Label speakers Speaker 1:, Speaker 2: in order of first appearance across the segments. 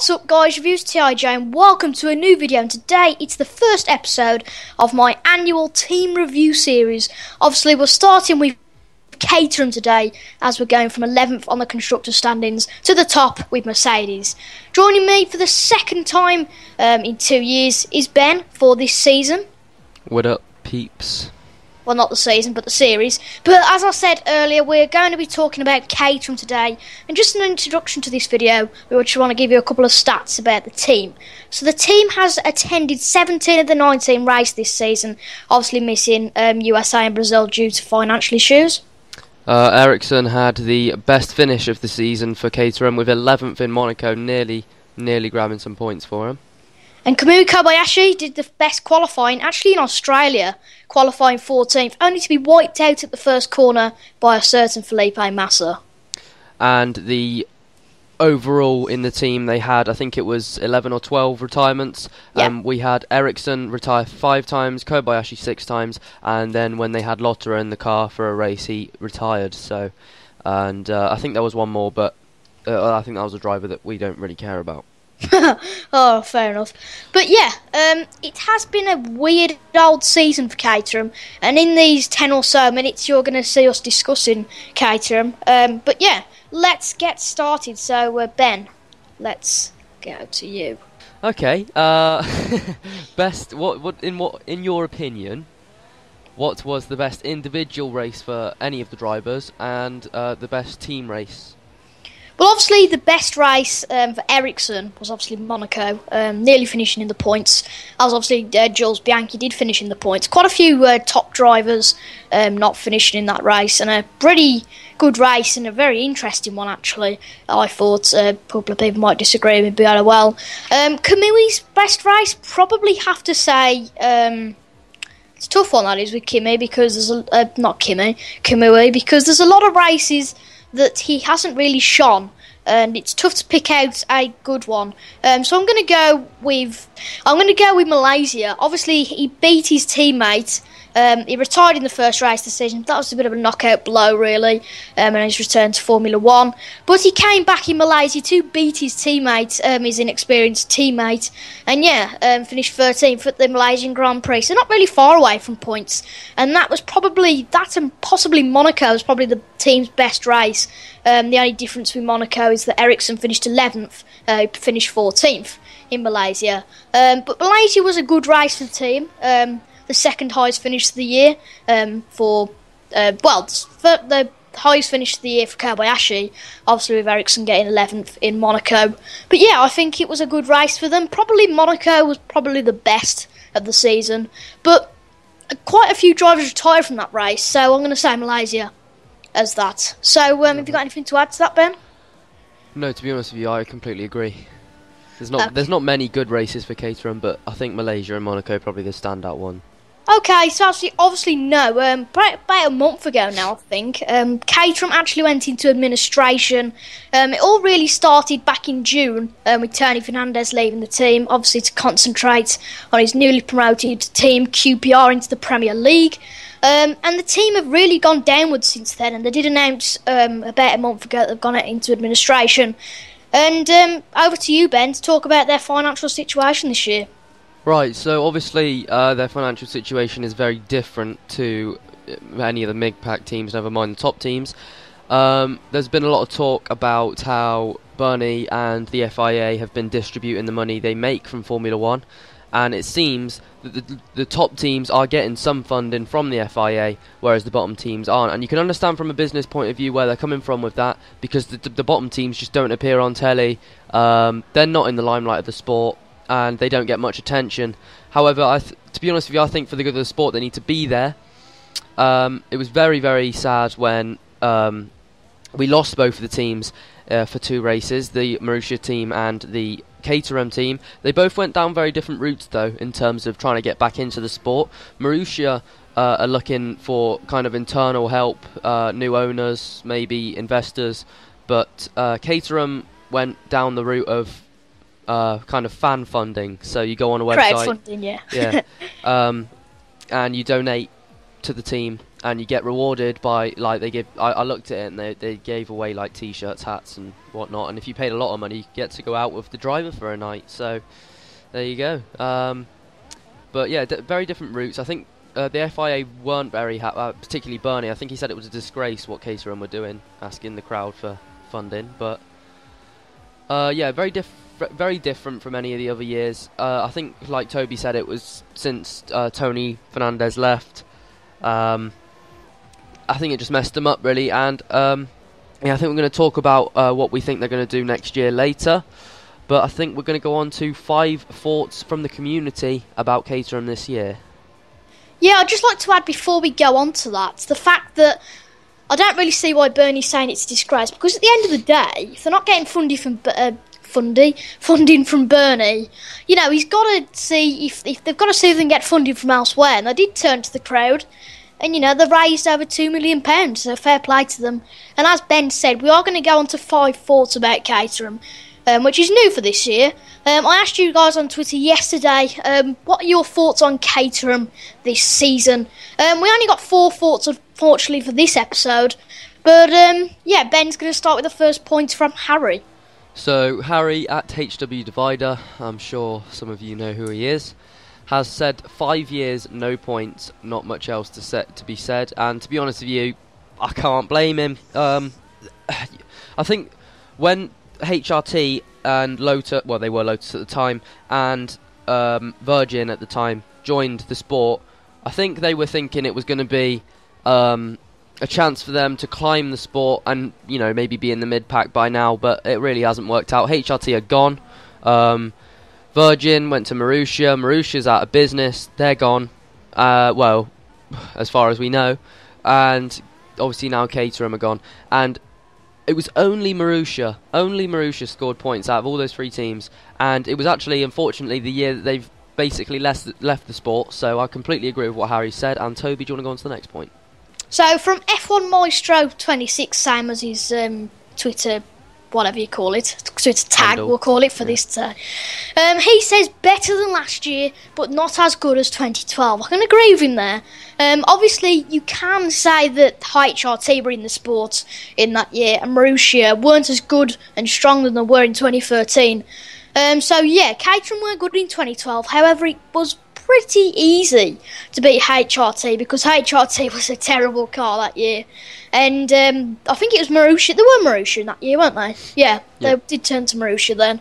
Speaker 1: What's up guys, Reviews TIJ and welcome to a new video and today it's the first episode of my annual team review series. Obviously we're starting with Caterham today as we're going from 11th on the constructor standings to the top with Mercedes. Joining me for the second time um, in two years is Ben for this season.
Speaker 2: What up peeps?
Speaker 1: Well, not the season, but the series. But as I said earlier, we're going to be talking about Caterham today. And just an introduction to this video, we just want to give you a couple of stats about the team. So the team has attended 17 of the 19 races this season, obviously missing um, USA and Brazil due to financial issues.
Speaker 2: Uh, Ericsson had the best finish of the season for Caterham with 11th in Monaco, nearly, nearly grabbing some points for him.
Speaker 1: And Kamui Kobayashi did the best qualifying, actually in Australia, qualifying 14th, only to be wiped out at the first corner by a certain Felipe Massa.
Speaker 2: And the overall in the team, they had, I think it was 11 or 12 retirements.
Speaker 1: Yeah.
Speaker 2: Um, we had Ericsson retire five times, Kobayashi six times, and then when they had Lotterer in the car for a race, he retired. So, and uh, I think there was one more, but uh, I think that was a driver that we don't really care about.
Speaker 1: oh, fair enough. But yeah, um, it has been a weird old season for Caterham, and in these 10 or so minutes, you're going to see us discussing Caterham. Um, but yeah, let's get started. So, uh, Ben, let's go to you.
Speaker 2: Okay. Uh, best. What? What? In what? In your opinion, what was the best individual race for any of the drivers, and uh, the best team race?
Speaker 1: Well, obviously, the best race um, for Ericsson was obviously Monaco, um, nearly finishing in the points. As obviously uh, Jules Bianchi did finish in the points. Quite a few uh, top drivers um, not finishing in that race, and a pretty good race and a very interesting one, actually. I thought uh, a couple of people might disagree with me, but well. Um, Kamui's best race, probably have to say. Um, it's a tough one that is with Kimi because there's a uh, not Kimi Kamui because there's a lot of races that he hasn't really shone, and it's tough to pick out a good one. Um, so I'm going to go with I'm going to go with Malaysia. Obviously, he beat his teammate. Um, he retired in the first race decision. That was a bit of a knockout blow, really, um, and he's returned to Formula One. But he came back in Malaysia to beat his teammate, um, his inexperienced teammate, and yeah, um, finished 13th at the Malaysian Grand Prix. So not really far away from points. And that was probably that, and possibly Monaco was probably the team's best race. Um, the only difference with Monaco is that Ericsson finished 11th, uh, finished 14th in Malaysia. Um, but Malaysia was a good race for the team. Um, the second highest finish of the year um, for, uh, well, for the highest finish of the year for Kobayashi, obviously with Ericsson getting 11th in Monaco. But yeah, I think it was a good race for them. Probably Monaco was probably the best of the season. But quite a few drivers retired from that race, so I'm going to say Malaysia as that. So, um, have you got anything to add to that, Ben?
Speaker 2: No, to be honest with you, I completely agree. There's not
Speaker 1: Okay.
Speaker 2: there's not many good races for Caterham, but I think Malaysia and Monaco are probably the standout one.
Speaker 1: Okay, so obviously, obviously no. Um, about, a month ago now, I think, um, Caterham actually went into administration. Um, it all really started back in June um, with Tony Fernandes leaving the team, obviously to concentrate on his newly promoted team QPR into the Premier League. Um, and the team have really gone downwards since then, and they did announce um, about a month ago that they've gone into administration. And um, over to you, Ben, to talk about their financial situation this year.
Speaker 2: Right, so obviously uh, their financial situation is very different to uh, any of the mid pack teams, never mind the top teams. Um, there's been a lot of talk about how Bernie and the FIA have been distributing the money they make from Formula One, and it seems that the, the top teams are getting some funding from the FIA, whereas the bottom teams aren't. And you can understand from a business point of view where they're coming from with that, because the, the bottom teams just don't appear on telly. Um, they're not in the limelight of the sport and they don't get much attention. However, to be honest with you, I think for the good of the sport, they need to be there. Um, it was very, very sad when um, we lost both of the teams uh, for two races, the Marussia team and the Caterham team. They both went down very different routes, though, in terms of trying to get back into the sport. Marussia uh, are looking for kind of internal help, uh, new owners, maybe investors, but uh, Caterham went down the route of uh, kind of fan funding. So you go on a website,
Speaker 1: Crowdfunding, yeah.
Speaker 2: yeah, um, and you donate to the team, and you get rewarded by like they give. I, I looked at it and they they gave away like t-shirts, hats, and whatnot. And if you paid a lot of money, you get to go out with the driver for a night. So there you go. Um, but yeah, d- very different routes. I think uh, the FIA weren't very happy, uh, particularly Bernie. I think he said it was a disgrace what Caterham were doing, asking the crowd for funding. But uh, yeah, very diff- very different from any of the other years. Uh, I think, like Toby said, it was since uh, Tony Fernandes left. Um, I think it just messed them up really, and um, yeah, I think we're going to talk about uh, what we think they're going to do next year later. But I think we're going to go on to five thoughts from the community about Caterham this year.
Speaker 1: Yeah, I'd just like to add before we go on to that the fact that I don't really see why Bernie's saying it's a disgrace because at the end of the day, if they're not getting funding from uh, funding funding from Bernie, you know he's got to see if, if they've got to see if they can get funding from elsewhere. And they did turn to the crowd, and you know they raised over two million pounds. So fair play to them. And as Ben said, we are going to go on to five thoughts about Caterham um, which is new for this year. Um, I asked you guys on Twitter yesterday, um, what are your thoughts on Caterham this season? Um, we only got four thoughts, unfortunately, for this episode. But um, yeah, Ben's going to start with the first point from Harry.
Speaker 2: So, Harry at HW Divider, I'm sure some of you know who he is, has said five years, no points, not much else to set to be said. And to be honest with you, I can't blame him. Um, I think when HRT and Lotus, well, they were Lotus at the time, and um, Virgin at the time joined the sport. I think they were thinking it was going to be um, a chance for them to climb the sport and you know maybe be in the mid pack by now, but it really hasn't worked out. HRT are gone. Um, Virgin went to Marussia. Marussia's out of business. They're gone. Uh, well, as far as we know, and obviously now Caterham are gone. And it was only Marussia, only Marussia scored points out of all those three teams, and it was actually, unfortunately, the year that they've basically left, left the sport. So I completely agree with what Harry said. And Toby, do you want to go on to the next point?
Speaker 1: So from F1 Maestro 26, same as his um, Twitter whatever you call it, Twitter tag, Handle. we'll call it for yeah. this. Um, he says better than last year, but not as good as 2012. I can agree with him there. Um, obviously, you can say that HRT were in the sports in that year, and Marussia weren't as good and strong than they were in 2013. Um, so yeah, Caterham were good in 2012. However, it was pretty easy to beat HRT because HRT was a terrible car that year. And um, I think it was Marussia. They were Marussia that year, weren't they? Yeah, they yeah. did turn to Marussia then.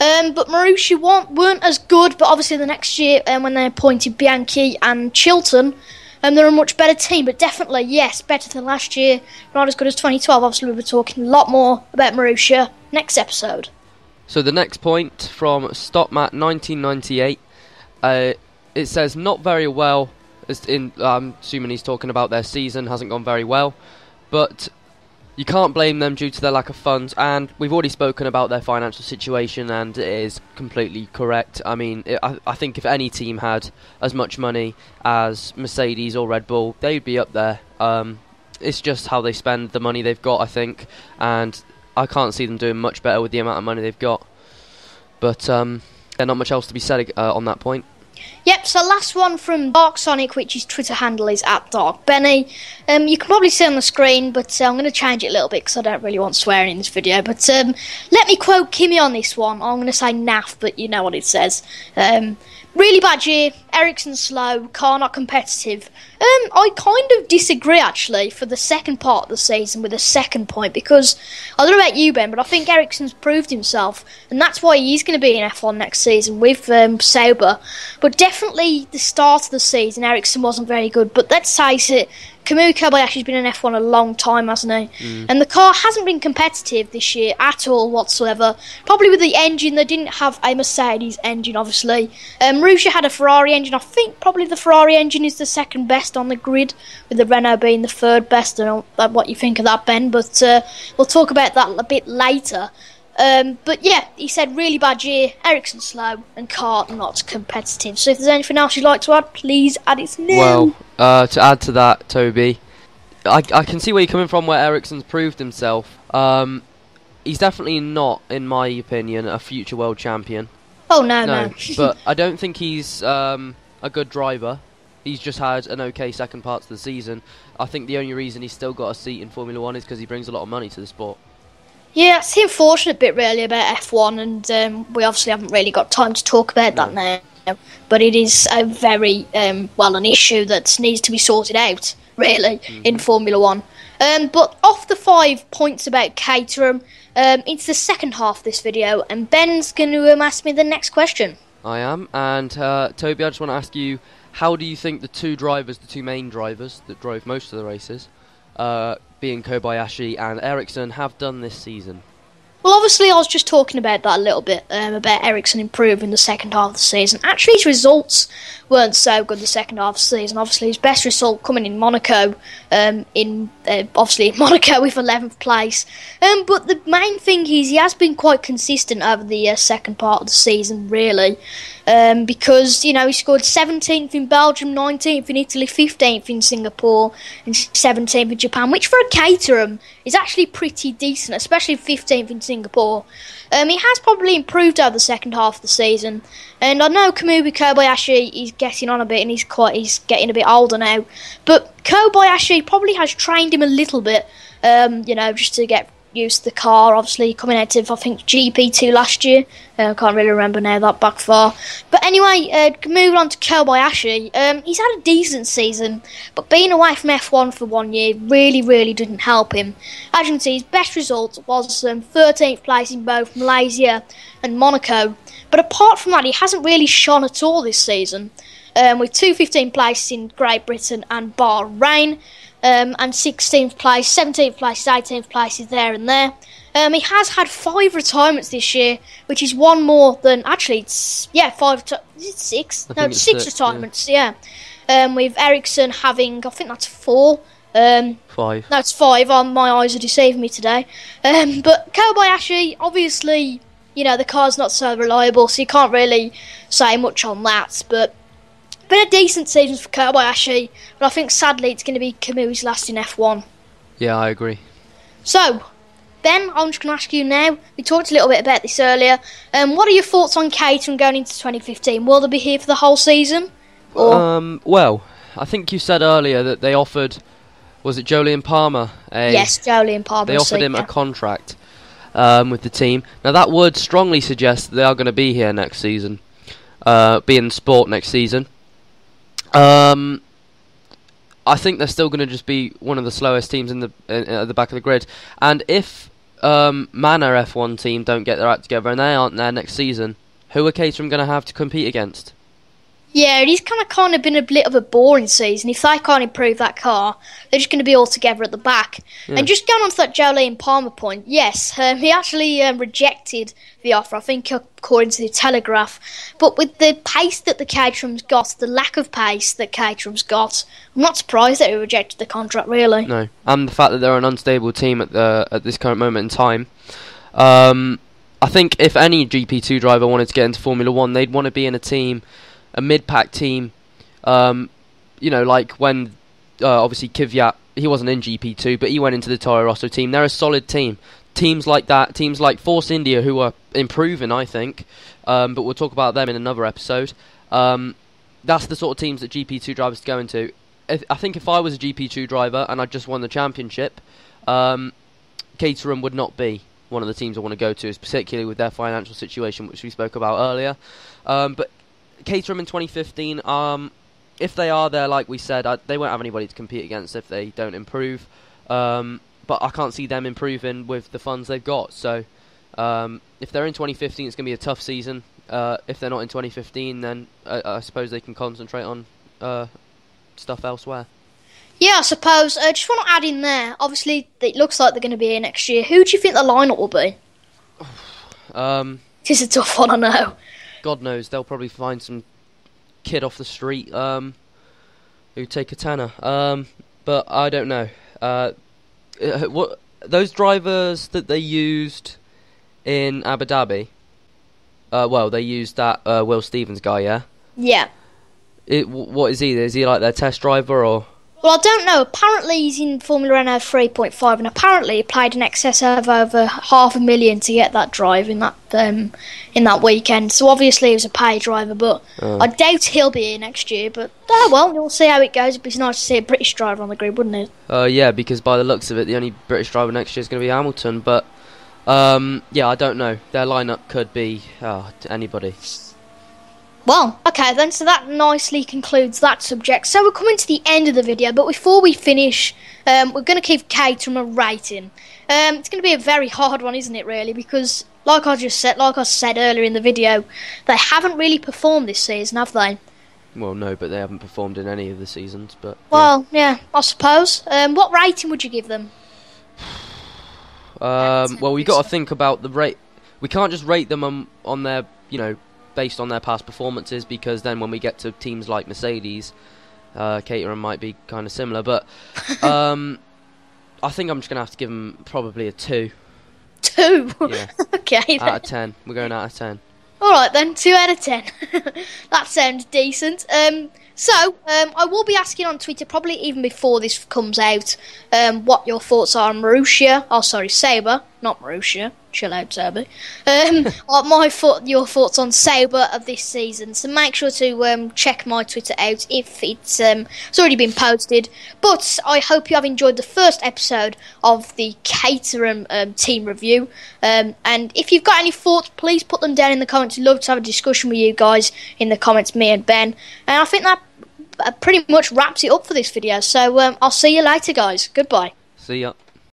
Speaker 1: Um, but Marussia weren't, weren't as good, but obviously the next year um, when they appointed Bianchi and Chilton, um, they're a much better team. But definitely, yes, better than last year. Not as good as 2012. Obviously, we were talking a lot more about Marussia next episode.
Speaker 2: So the next point from StopMat 1998. Uh, it says not very well. In, I'm assuming he's talking about their season hasn't gone very well, but you can't blame them due to their lack of funds. And we've already spoken about their financial situation, and it is completely correct. I mean, it, I, I think if any team had as much money as Mercedes or Red Bull, they'd be up there. Um, it's just how they spend the money they've got, I think, and I can't see them doing much better with the amount of money they've got. But um, there's not much else to be said uh, on that point.
Speaker 1: Yep, so last one from Dark Sonic, which his Twitter handle is at Dark Benny. Um, you can probably see on the screen, but uh, I'm going to change it a little bit because I don't really want swearing in this video. But um, let me quote Kimi on this one. I'm going to say naff, but you know what it says. Um, Really bad year. Ericsson slow. Car not competitive. Um, I kind of disagree actually for the second part of the season with the second point because I don't know about you, Ben, but I think Ericsson's proved himself, and that's why he's going to be in F1 next season with um, Sauber. But definitely the start of the season, Ericsson wasn't very good. But let's face it, Kamui Kobayashi's been in F1 a long time, hasn't he? Mm. And the car hasn't been competitive this year at all whatsoever. Probably with the engine, they didn't have a Mercedes engine, obviously. Um, Marussia had a Ferrari engine. I think probably the Ferrari engine is the second best on the grid, with the Renault being the third best. I don't know what you think of that, Ben, but uh, we'll talk about that a bit later. Um, but yeah, he said really bad year, Ericsson slow, and car not competitive. So if there's anything else you'd like to add, please add it now.
Speaker 2: Well, uh, to add to that, Toby, I, I can see where you're coming from where Ericsson's proved himself. Um, he's definitely not, in my opinion, a future world champion.
Speaker 1: Oh, no, no. no.
Speaker 2: but I don't think he's um, a good driver. He's just had an okay second part of the season. I think the only reason he's still got a seat in Formula One is because he brings a lot of money to the sport.
Speaker 1: Yeah, it's the unfortunate bit really about F1, and um, we obviously haven't really got time to talk about that now. But it is a very um, well an issue that needs to be sorted out really mm-hmm. in Formula One. Um, but off the five points about Caterham, um, it's the second half of this video, and Ben's going to um, ask me the next question.
Speaker 2: I am, and uh, Toby, I just want to ask you, how do you think the two drivers, the two main drivers that drove most of the races, uh, being Kobayashi and Ericsson, have done this season?
Speaker 1: Well, obviously, I was just talking about that a little bit um, about Ericsson improving the second half of the season. Actually, his results weren't so good the second half of the season. Obviously, his best result coming in Monaco, um, in uh, obviously Monaco with 11th place. Um, but the main thing is he has been quite consistent over the uh, second part of the season, really. Um, because you know he scored 17th in Belgium, 19th in Italy, 15th in Singapore, and 17th in Japan, which for a Caterham is actually pretty decent, especially 15th in Singapore. Um, he has probably improved over the second half of the season, and I know Kamui Kobayashi is getting on a bit, and he's quite he's getting a bit older now. But Kobayashi probably has trained him a little bit, um, you know, just to get used to the car. Obviously, coming out of I think GP2 last year. Uh, I uh, can't really remember now that back far. But anyway, uh, moving on to Kobayashi. Um, he's had a decent season, but being away from F1 for one year really, really didn't help him. As you can see, his best result was um, 13th place in both Malaysia and Monaco. But apart from that, he hasn't really shone at all this season. Um, with two 15 places in Great Britain and Bahrain um, and 16th place, 17th place, 18th place is there and there. Um, he has had five retirements this year, which is one more than actually it's yeah five. To, is it six?
Speaker 2: I
Speaker 1: no,
Speaker 2: it's
Speaker 1: six,
Speaker 2: six
Speaker 1: retirements. Yeah, yeah. Um, with Ericsson having I think that's four. Um,
Speaker 2: five.
Speaker 1: That's five. Um, my eyes are deceiving me today. Um, but Kobayashi, obviously, you know the car's not so reliable, so you can't really say much on that. But been a decent season for Kobayashi, but I think sadly it's going to be Kamui's last in F1.
Speaker 2: Yeah, I agree.
Speaker 1: So, Ben, I'm just going to ask you now. We talked a little bit about this earlier. Um, what are your thoughts on Caterham going into 2015? Will they be here for the whole season?
Speaker 2: Or? Um, well, I think you said earlier that they offered, was it Jolyon Palmer?
Speaker 1: A, yes, Jolyon Palmer.
Speaker 2: They offered him a contract um, with the team. Now that would strongly suggest they are going to be here next season, uh, be in sport next season. Um, I think they're still going to just be one of the slowest teams in the at the back of the grid. And if um, Manor F1 team don't get their act together and they aren't there next season, who are Caterham going to have to compete against?
Speaker 1: Yeah, is kind of kind of been a bit of a boring season. If they can't improve that car, they're just going to be all together at the back. Yeah. And just going on to that Jolyon Palmer point, yes, um, he actually um, rejected the offer. I think according to the Telegraph. But with the pace that the Caterham's got, the lack of pace that Caterham's got, I'm not surprised that he rejected the contract. Really.
Speaker 2: No, and the fact that they're an unstable team at the at this current moment in time. Um, I think if any GP2 driver wanted to get into Formula One, they'd want to be in a team a mid-pack team. Um, you know, like when uh, obviously Kvyat, he wasn't in GP2, but he went into the Toro Rosso team. They're a solid team. Teams like that, teams like Force India, who are improving, I think, um, but we'll talk about them in another episode. Um, that's the sort of teams that GP2 drivers go into. If, I think if I was a GP2 driver and I just won the championship, um, Caterham would not be one of the teams I want to go to, particularly with their financial situation, which we spoke about earlier. Um, but Caterham in 2015, um, if they are there, like we said, I, they won't have anybody to compete against if they don't improve. Um, but I can't see them improving with the funds they've got. So um, if they're in 2015, it's going to be a tough season. Uh, if they're not in 2015, then I, I suppose they can concentrate on uh, stuff elsewhere.
Speaker 1: Yeah, I suppose. I uh, just want to add in there. Obviously, it looks like they're going to be here next year. Who do you think the lineup will be?
Speaker 2: um,
Speaker 1: this is a tough one, I know.
Speaker 2: God knows they'll probably find some kid off the street um, who take a tanner. Um, but I don't know. Uh, uh, what those drivers that they used in Abu Dhabi? Uh, well, they used that uh, Will Stevens guy, yeah.
Speaker 1: Yeah.
Speaker 2: It, what is he? Is he like their test driver or?
Speaker 1: Well, I don't know. Apparently, he's in Formula Renault 3.5, and apparently he paid in excess of over half a million to get that drive in that um, in that weekend. So obviously, he was a paid driver, but
Speaker 2: Oh.
Speaker 1: I doubt he'll be here next year. But oh well, we'll see how it goes. It'd be nice to see a British driver on the grid, wouldn't it?
Speaker 2: Uh, yeah, because by the looks of it, the only British driver next year is going to be Hamilton. But um, yeah, I don't know. Their lineup could be oh, anybody.
Speaker 1: Well, okay then, so that nicely concludes that subject. So we're coming to the end of the video, but before we finish, um, we're going to give Caterham a rating. Um, it's going to be a very hard one, isn't it, really? Because, like I just said, like I said earlier in the video, they haven't really performed this season, have they?
Speaker 2: Well, no, but they haven't performed in any of the seasons. But yeah.
Speaker 1: Well, yeah, I suppose. Um, what rating would you give them?
Speaker 2: Um, well, we got to think about the rate. We can't just rate them on, on their, you know, based on their past performances because then when we get to teams like Mercedes, uh, Caterham might be kind of similar. But um, I think I'm just gonna have to give them probably a two
Speaker 1: Two.
Speaker 2: Yeah.
Speaker 1: okay. Then.
Speaker 2: out of ten. We're going out of ten.
Speaker 1: All right then, two out of ten. that sounds decent. Um, so um, I will be asking on Twitter, probably even before this comes out, um, what your thoughts are on Marussia. Oh, sorry, Sauber, not Marussia. Chill out, Sauber. Um, what my thought, your thoughts on Sauber of this season. So make sure to um, check my Twitter out if it's um, it's already been posted. But I hope you have enjoyed the first episode of the Caterham um, team review. Um, and if you've got any thoughts, please put them down in the comments. I'd love to have a discussion with you guys in the comments, me and Ben. And I think that uh, pretty much wraps it up for this video. So um, I'll see you later, guys. Goodbye.
Speaker 2: See ya.